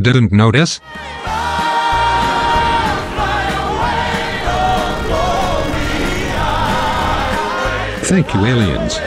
didn't notice? Thank you aliens.